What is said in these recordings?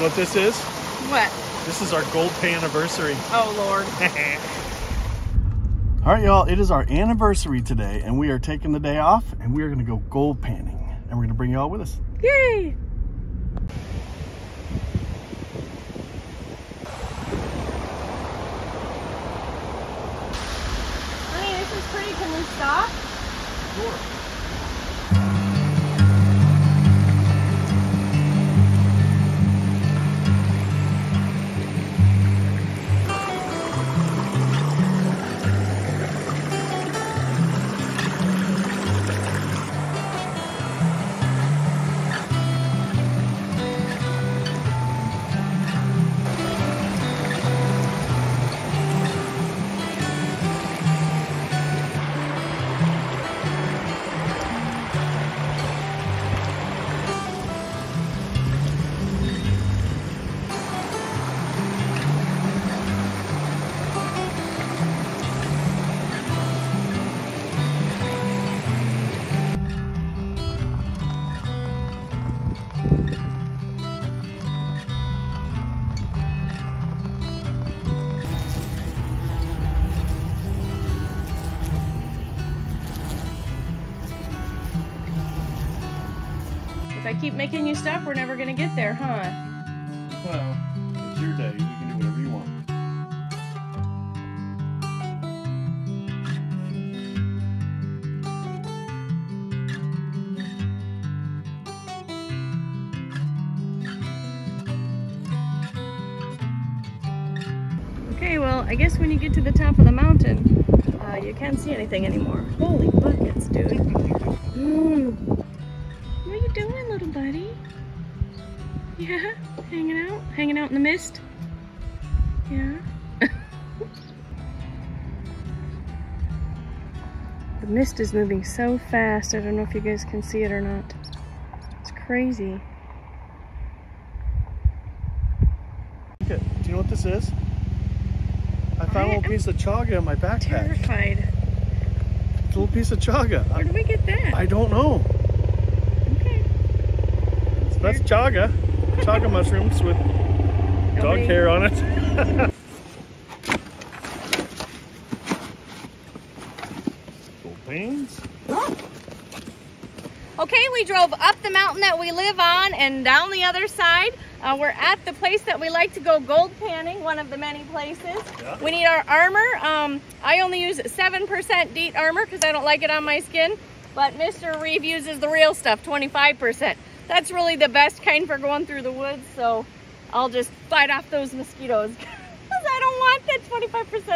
what this is? What? This is our gold pay anniversary. Oh, Lord. All right, y'all, it is our anniversary today, and we are taking the day off, and we are gonna go gold panning, and we're gonna bring y'all with us. Yay! Honey, this is pretty. Can we stop? If I keep making you stop, we're never gonna get there, huh? Well, it's your day. You can do whatever you want. Okay, well, I guess when you get to the top of the mountain, uh, you can't see anything anymore. Holy buckets, Yeah, hanging out? Hanging out in the mist? Yeah. the mist is moving so fast, I don't know if you guys can see it or not. It's crazy. Okay, do you know what this is? I found a I little piece of chaga in my backpack. Terrified. It's a little piece of chaga. Where did we get that? I don't know. okay. That's chaga. Chaga mushrooms with dog hair on it. Gold panes. Okay, we drove up the mountain that we live on and down the other side. Uh, we're at the place that we like to go gold panning, one of the many places. Yeah. We need our armor. Um, I only use 7% DEET armor because I don't like it on my skin, but Mr. Reeve uses the real stuff, 25%. That's really the best kind for going through the woods, so I'll just fight off those mosquitoes because I don't want that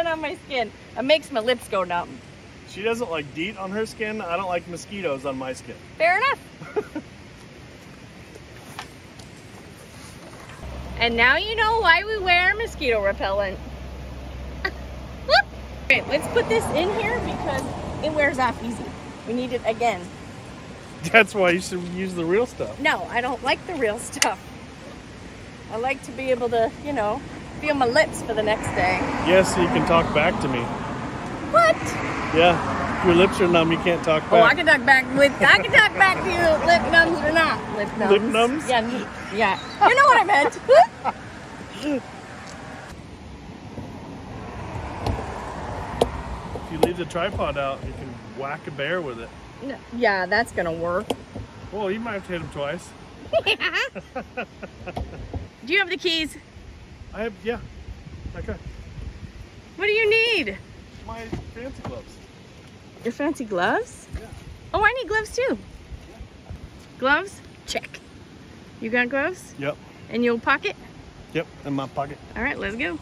25% on my skin. It makes my lips go numb. She doesn't like DEET on her skin. I don't like mosquitoes on my skin. Fair enough. and now you know why we wear mosquito repellent. okay, let's put this in here because it wears off easy. We need it again. That's why you should use the real stuff. No, I don't like the real stuff. I like to be able to, you know, feel my lips for the next day. Yes, so you can talk back to me. What? Yeah, if your lips are numb, you can't talk back. Oh, I can talk back with I can talk back to you, lip numbs or not. Lip numbs. Lip numbs? Yeah, yeah. You know what I meant. If you leave the tripod out, you can whack a bear with it. No, yeah, that's gonna work. Well, you might have to hit him twice. Do you have the keys? I have, yeah. Okay. What do you need? My fancy gloves. Your fancy gloves? Yeah. Oh, I need gloves too. Gloves? Check. You got gloves? Yep. In your pocket? Yep, in my pocket. All right, let's go.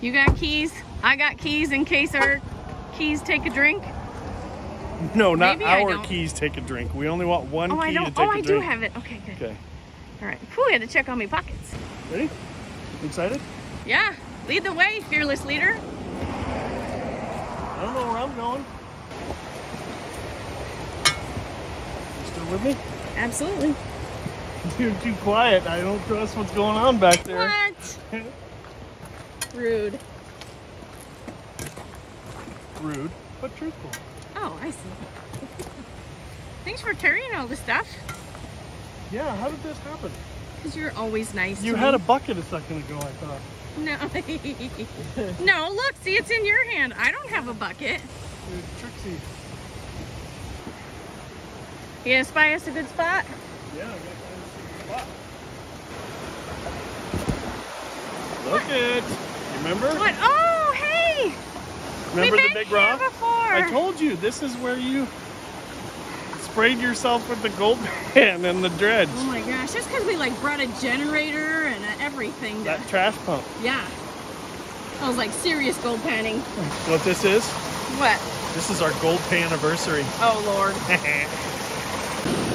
You got keys? I got keys in case our keys take a drink. No, not Maybe our keys take a drink. We only want one Oh, key I don't. take Oh, a I do have it. Okay, good. Okay. All right. Whew, I had to check all my pockets. Ready? Excited? Yeah. Lead the way, fearless leader. I don't know where I'm going. You still with me? Absolutely. You're too quiet. I don't trust what's going on back there. What? Rude. Rude, but truthful. Oh, I see. Thanks for carrying all the stuff. Yeah, how did this happen? Because you're always nice You had a bucket a second ago, I thought. No. no, look, see, it's in your hand. I don't have a bucket. Dude, Trixie. You gonna spy us a good spot? Yeah, I got a good spot. Look it. Remember? What? Oh, hey! Remember the big rock? I told you, this is where you sprayed yourself with the gold pan and the dredge. Oh my gosh, just because we like brought a generator and everything. To, That trash pump. yeah. I was like serious gold panning. What this is? What? This is our gold pan anniversary. Oh Lord.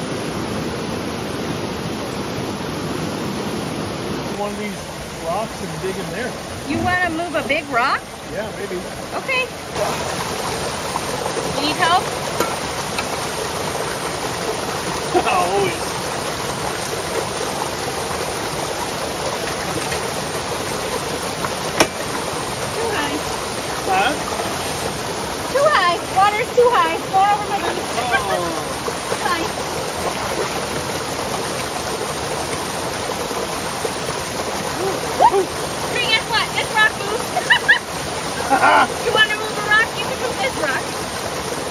One of these rocks and dig in there. You want to move a big rock? Yeah, maybe. Okay. You need help? Oh, Always. Too high. Huh? Too high. Water's too high. Go over my knee. Oh. Too high. Woo! Hey, guess what? This rock moves. you want to move a rock? You can move this rock.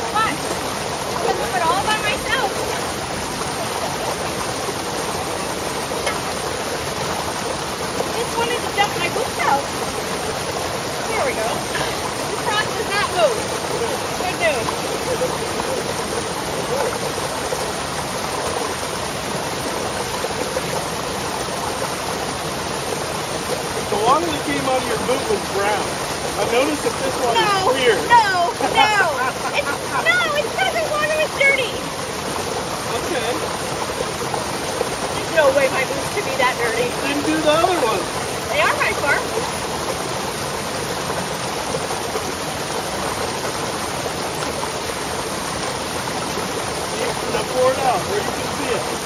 Come on. I'm gonna move it all by myself. Just wanted to dump my boots out. There we go. This rock does not move. Good news. The water that came out of your boot was brown. I noticed that this one No, is clear. no, no. It's, no, it's because the water is dirty. Okay. There's no way my boots could be that dirty. Then do the other one. They are my far. Pour it out where you can see it.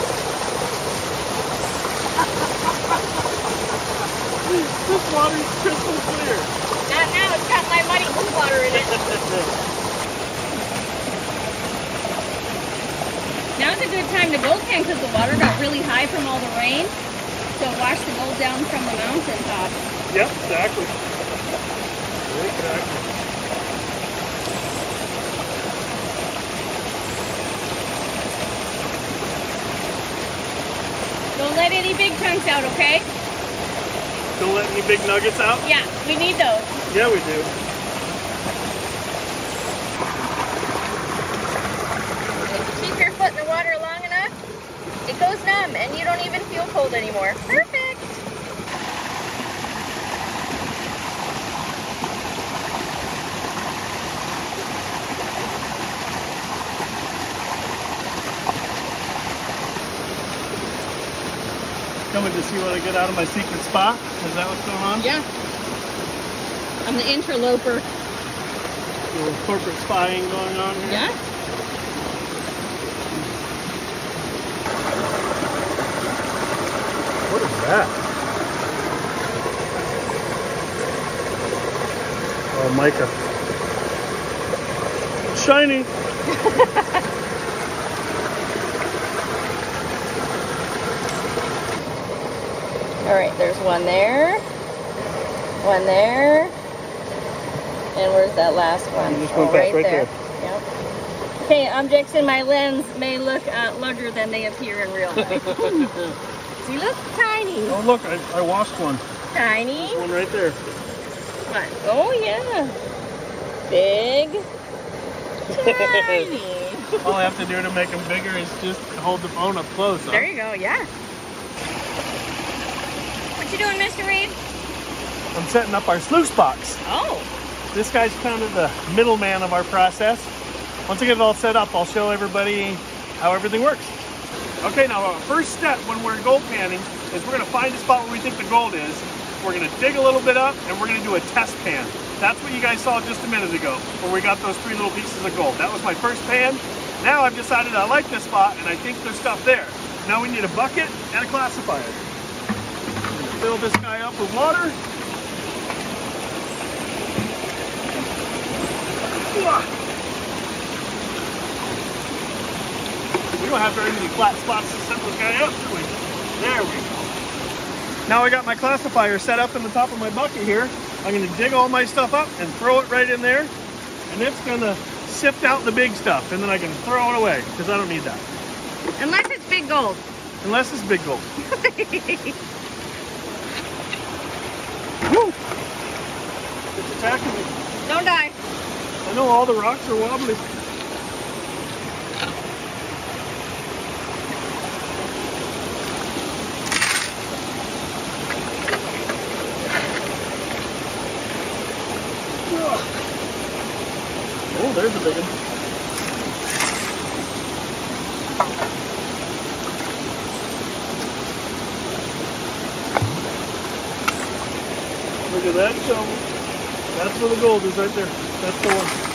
This water is crystal clear. Not now, it's got my muddy boot water in it. Now's a good time to gold can because the water got really high from all the rain. So wash the gold down from the mountain top. Yep, exactly. Exactly. Don't let any big chunks out, okay? Don't let any big nuggets out? Yeah, we need those. Yeah, we do. If you keep your foot in the water long enough, it goes numb and you don't even feel cold anymore. Coming to see what I get out of my secret spot? Is that what's going on? Yeah. I'm the interloper. A little corporate spying going on here. Yeah? What is that? Oh, mica. Shiny. All right, there's one there, one there, and where's that last one? Just went Oh, back right there. Yep. Okay, objects in my lens may look uh, larger than they appear in real life. See, look, tiny, Oh, look, I, I washed one. tiny. One right there. What? Oh yeah, big, tiny. All I have to do to make them bigger is just hold the phone up close. Huh? There you go. Yeah. What you doing, Mr. Reed? I'm setting up our sluice box. Oh, This guy's kind of the middleman of our process. Once I get it all set up, I'll show everybody how everything works. Okay, now our first step when we're gold panning is we're gonna find a spot where we think the gold is. We're gonna dig a little bit up and we're gonna do a test pan. That's what you guys saw just a minute ago, where we got those three little pieces of gold. That was my first pan. Now I've decided I like this spot and I think there's stuff there. Now we need a bucket and a classifier. Fill this guy up with water. We don't have very many flat spots to set this guy up, do we? There we go. Now I got my classifier set up in the top of my bucket here. I'm gonna dig all my stuff up and throw it right in there. And it's gonna sift out the big stuff and then I can throw it away because I don't need that. Unless it's big gold. Unless it's big gold. Woo! It's attacking me. Don't die. I know all the rocks are wobbly. Oh, there's a big one. Look at that shovel. That's where the gold is right there. That's the one.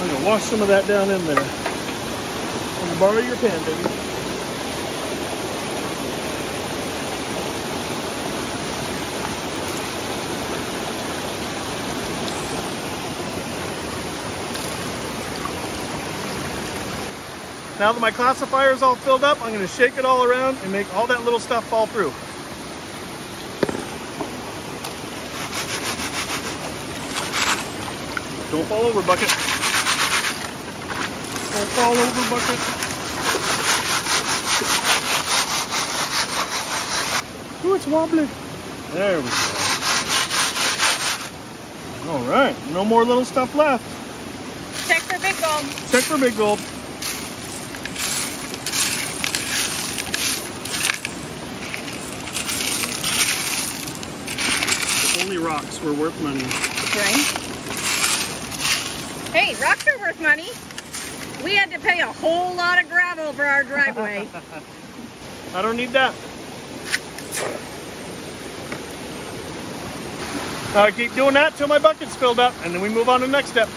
I'm gonna wash some of that down in there. I'm gonna borrow your pen, baby. Now that my classifier is all filled up, I'm gonna shake it all around and make all that little stuff fall through. Don't fall over, bucket. Don't fall over, bucket. Ooh, it's wobbly. There we go. All right, no more little stuff left. Check for big gold. Check for big gold. If only rocks were worth money. Right. Hey, rocks are worth money. We had to pay a whole lot of gravel for our driveway. I don't need that. I keep doing that till my bucket's filled up, and then we move on to the next step.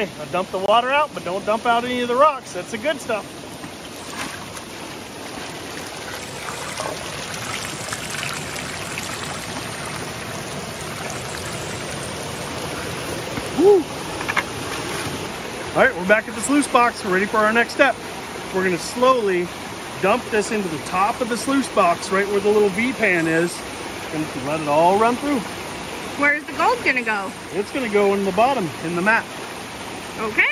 Okay, I dump the water out, but don't dump out any of the rocks. That's the good stuff. Woo. All right, we're back at the sluice box. We're ready for our next step. We're gonna slowly dump this into the top of the sluice box, right where the little V pan is, and let it all run through. Where's the gold gonna go? It's gonna go in the bottom, in the mat. Okay.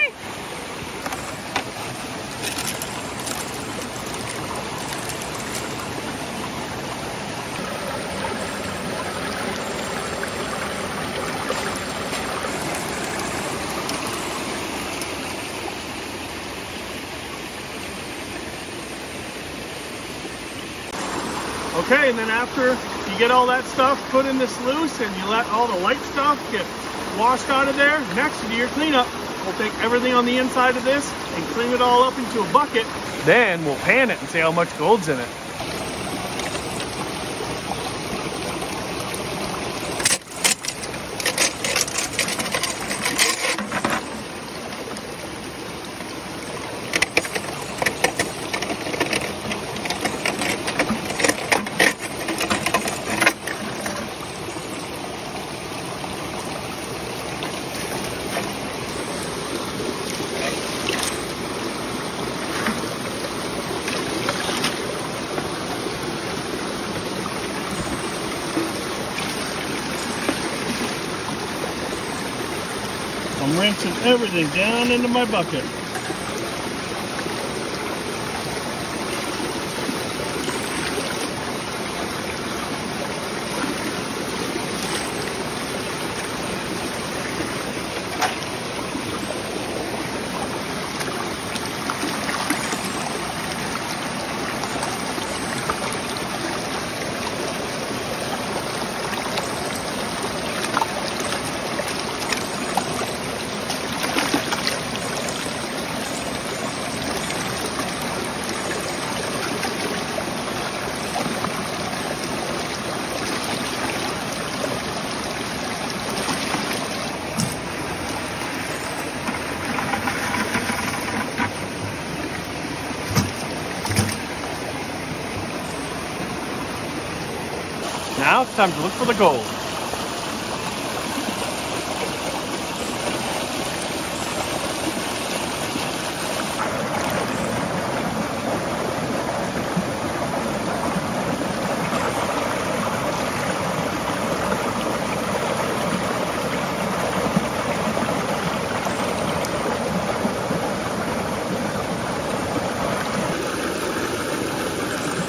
Okay, and then after you get all that stuff put in the sluice and you let all the light stuff get washed out of there, next you do your cleanup. We'll take everything on the inside of this and clean it all up into a bucket. Then we'll pan it and see how much gold's in it. I'm rinsing everything down into my bucket. Now it's time to look for the gold.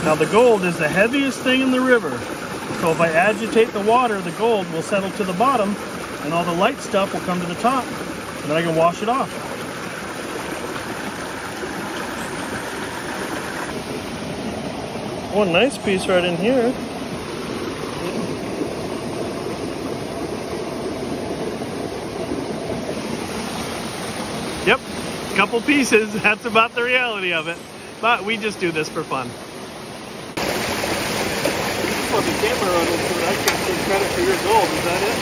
Now the gold is the heaviest thing in the river. So if I agitate the water, the gold will settle to the bottom and all the light stuff will come to the top. And then I can wash it off. One nice piece right in here. Yep, couple pieces. That's about the reality of it. But we just do this for fun. Put the camera on this so I can take credit for your gold. Is that it?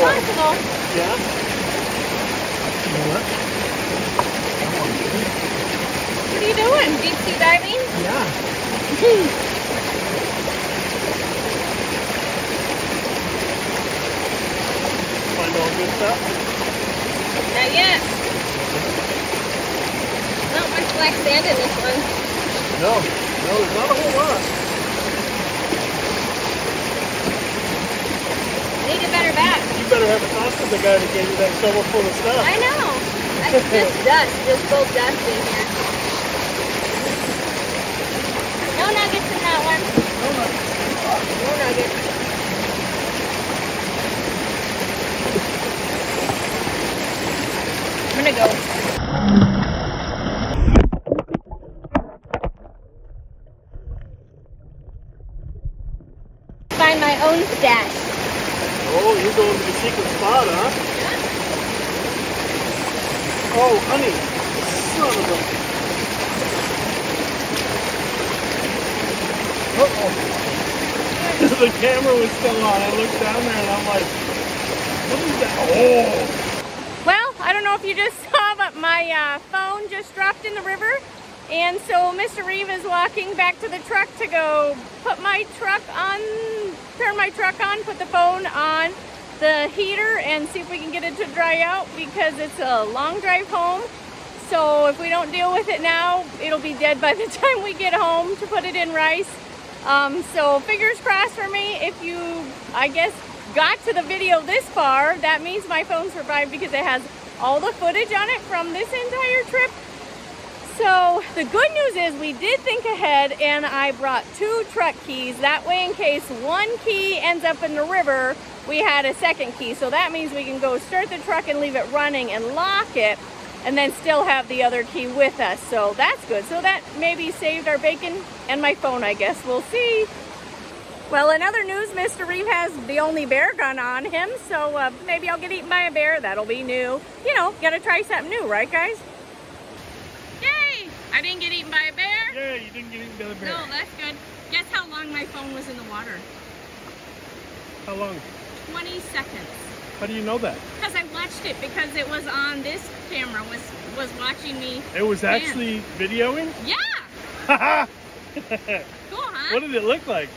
Possible. Yeah. What are you doing? Deep sea diving? Yeah. Find all good stuff. Not yet. Not much black sand in this one. No, no, there's not a whole lot. Need a better bat. You better have a talk with the guy that gave you that shovel full of stuff. I know. That's just dust. Just gold dust in here. No nuggets in that one. No nuggets. I'm gonna go. Find my own stash. Oh, you're going to the secret spot, huh? Oh, honey. Son of a... Uh-oh. the camera was still on. I looked down there and I'm like, what is that? Oh! Well, I don't know if you just saw, but my uh, phone just dropped in the river. And so Mr. Reeve is walking back to the truck to go put my truck on, turn my truck on, put the phone on the heater and see if we can get it to dry out because it's a long drive home. So if we don't deal with it now, it'll be dead by the time we get home to put it in rice. Um, so fingers crossed for me. If you, I guess, got to the video this far, that means my phone survived because it has all the footage on it from this entire trip. So the good news is we did think ahead and I brought two truck keys. That way in case one key ends up in the river, we had a second key. So that means we can go start the truck and leave it running and lock it and then still have the other key with us. So that's good. So that maybe saved our bacon and my phone, I guess. We'll see. Well, in other news, Mr. Reeve has the only bear gun on him, so uh, maybe I'll get eaten by a bear. That'll be new. You know, gotta try something new, right, guys? Yay! I didn't get eaten by a bear. Yeah, you didn't get eaten by the bear. No, that's good. Guess how long my phone was in the water? How long? 20 seconds. How do you know that? Because I watched it because it was on this camera was was watching me. It was Man. actually videoing? Yeah! Cool, huh? what did it look like?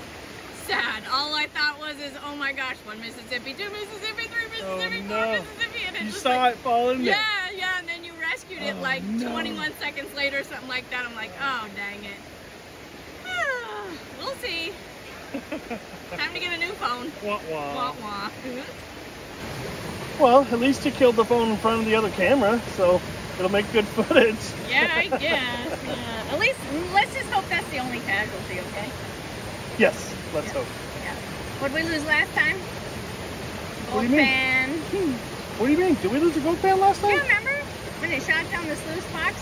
sad. All I thought was is, oh my gosh, one Mississippi, two Mississippi, three oh, Mississippi, Oh, no. four Mississippi, and it You just saw like, it falling? Yeah, yeah, and then you rescued it Oh, like no. 21 seconds later, or something like that. I'm like, oh dang it. We'll see. Time to get a new phone. Wah, Wah wah. wah. Mm-hmm. Well, at least you killed the phone in front of the other camera, so it'll make good footage. yeah, I guess. Yeah. At least let's just hope that's the only casualty, okay? Yes, let's Yeah. hope. Yeah. What did we lose last time? What do you mean? Fan. What do you mean? Did we lose a goat pan last Do you remember when they shot down the sluice box?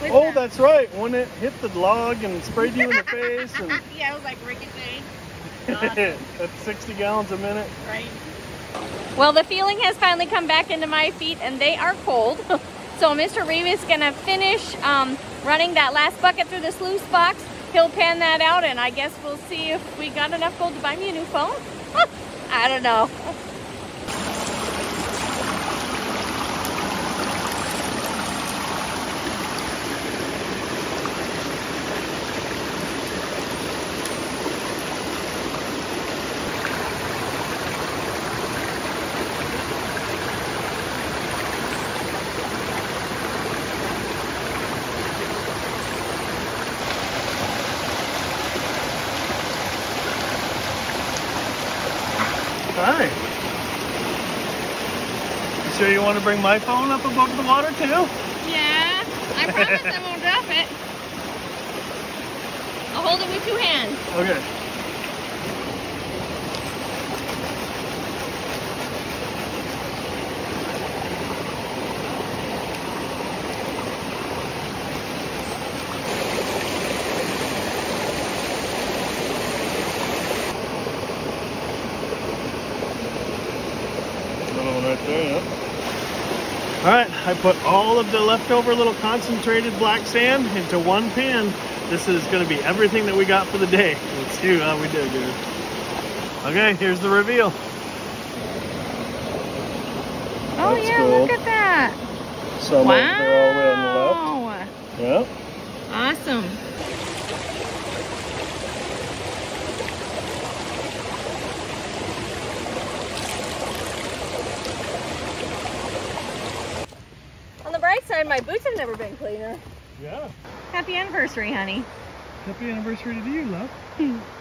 With Oh, the- that's right. When it hit the log and sprayed you in the face and yeah, it was like ricochet. Awesome. at 60 gallons a minute. right? Well, the feeling has finally come back into my feet and they are cold. so Mr. Reeve is gonna finish um, running that last bucket through the sluice box. He'll pan that out and I guess we'll see if we got enough gold to buy me a new phone. I don't know. right. You sure you want to bring my phone up above the water too? Yeah, I promise I won't drop it. I'll hold it with two hands. Okay. Another one right there, yeah. All right, I put all of the leftover little concentrated black sand into one pan. This is gonna be everything that we got for the day. Let's see how we did, dude. Okay, here's the reveal. Oh That's yeah, cool. look at that. Some wow. over there all the way on the left. Yeah. Awesome. Bright side, my boots have never been cleaner. Yeah. Happy anniversary, honey. Happy anniversary to you, love.